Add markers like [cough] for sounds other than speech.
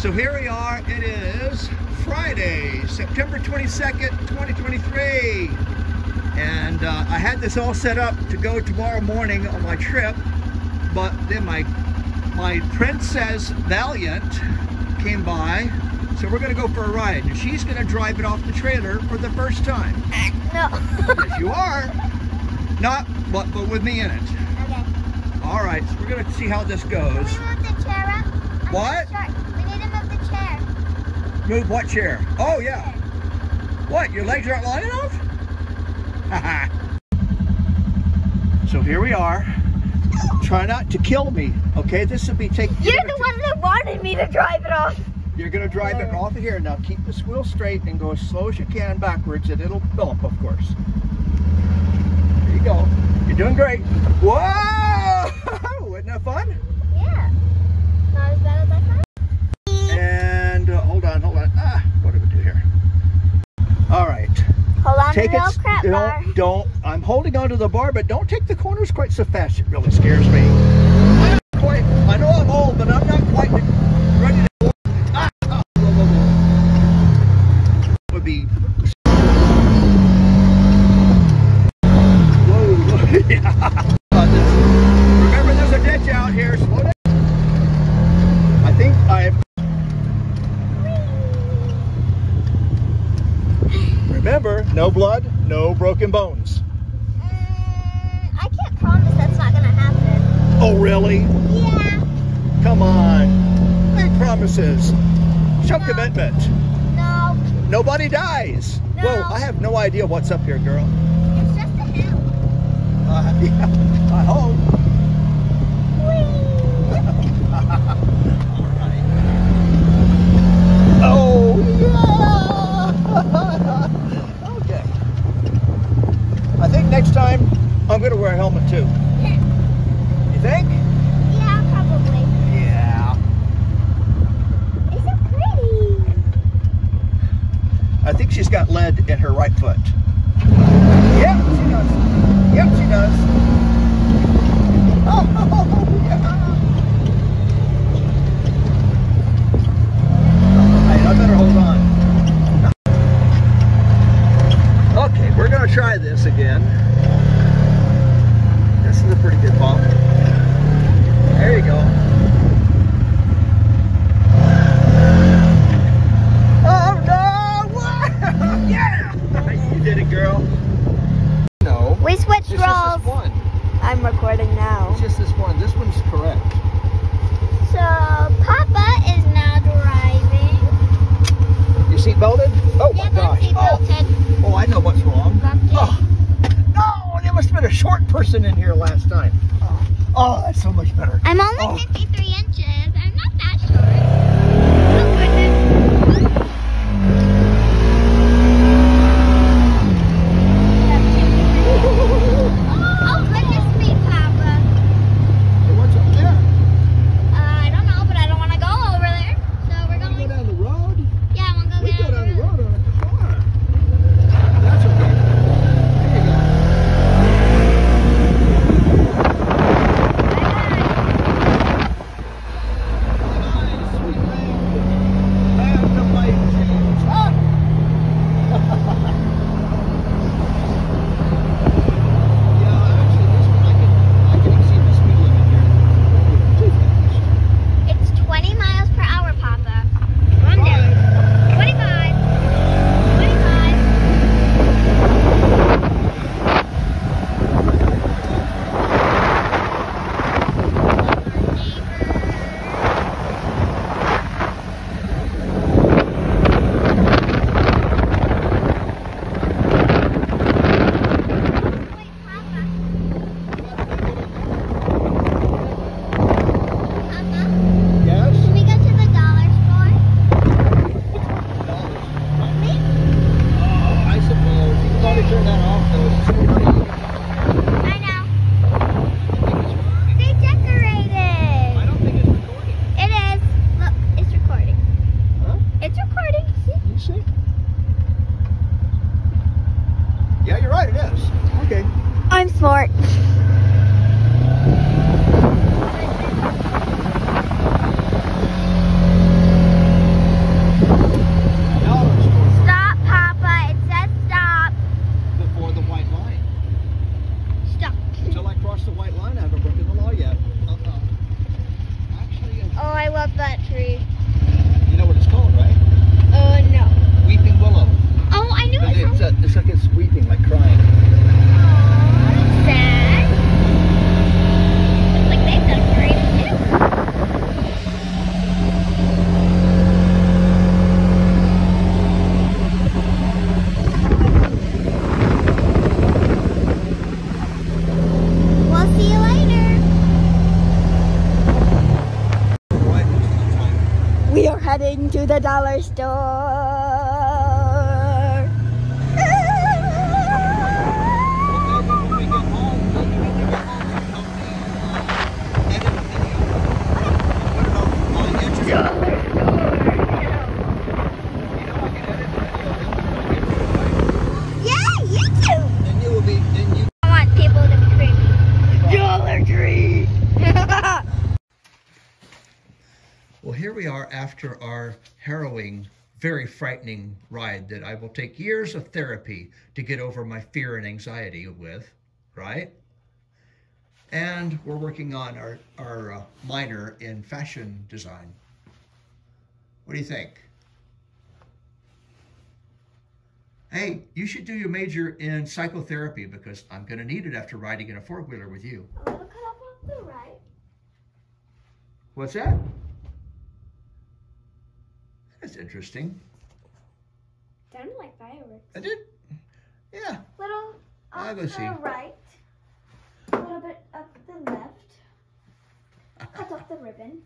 So here we are. It is Friday, September 22nd, 2023. And uh, I had this all set up to go tomorrow morning on my trip, but then my my Princess Valiant came by, so we're gonna go for a ride. And she's gonna drive it off the trailer for the first time. No. yes, you are. Not, but, but with me in it. okay. All right, so we're gonna see how this goes. Can we move the chair up? I'm What? Chair. Move what chair? Oh yeah. What? Your legs aren't long enough? [laughs] So here we are. Try not to kill me, okay? This will be taking. You're the one that wanted me to drive it off. You're gonna drive it off of here. Now keep the wheel straight and go as slow as you can backwards, and it'll bump, of course. There you go. You're doing great. Whoa! Wasn't that fun? Yeah. Not as bad as I thought. And uh, hold on, hold on. Ah, what do we do here? All right. Hold on take it. don't, bar. don't. I'm holding onto the bar, but don't take the corners quite so fast. It really scares me. I'm not quite. I know I'm old, but I'm not quite ready to. Ah, ah, whoa, whoa, whoa. Would be. Whoa, whoa, yeah. Uh, this- Remember, there's a ditch out here. Slow down. I think I've. Remember, no blood, no broken bones. Mm, I can't promise that's not gonna happen. Oh, really? Yeah. Come on. Make [laughs] promises. Show No. commitment. No. Nobody dies. No. Whoa, I have no idea what's up here, girl. It's just a hill. Uh, [laughs] yeah, I hope. Oh, yeah. okay. I think next time I'm going to wear a helmet too. You think? Yeah, probably. Yeah. It's so pretty. I think she's got lead in her right foot. Yep, she does. Yep, she does. Oh, [laughs] yeah. I better hold on. Okay, we're gonna try this again. This is a pretty good bump. There you go. You did it, girl. No. We switched It's just roles. this one. I'm recording now. It's just this one. This one's correct. So Papa is now driving. You seat belted? Oh my I'm gosh. Oh, seatbelted. oh, I know what's wrong. Oh, no, there must have been a short person in here last time. Oh, oh that's so much better. I'm only Oh. 53 inches. turn that off. I know. They decorated. I don't think it's recording. It is. Look, it's recording. Huh? It's recording. You see? Yeah, you're right, it is. Okay. I'm smart. That tree. You know what it's called, right? Uh, no. Weeping willow. Oh, I knew it. It's, uh, it's like it's weeping, like crying. Aw, that's sad. Looks like they've done great too. We'll see you later. We are heading to the dollar store. Here we are after our harrowing, very frightening ride that I will take years of therapy to get over my fear and anxiety with, right? And we're working on our, our uh, minor in fashion design. What do you think? Hey, you should do your major in psychotherapy because I'm going to need it after riding in a four wheeler with you. I'm gonna cut off on the right. What's that? That's interesting. Sounded like fireworks. I did. Yeah. Little I off go to see. the right. A little bit up the left. Cut off the ribbon.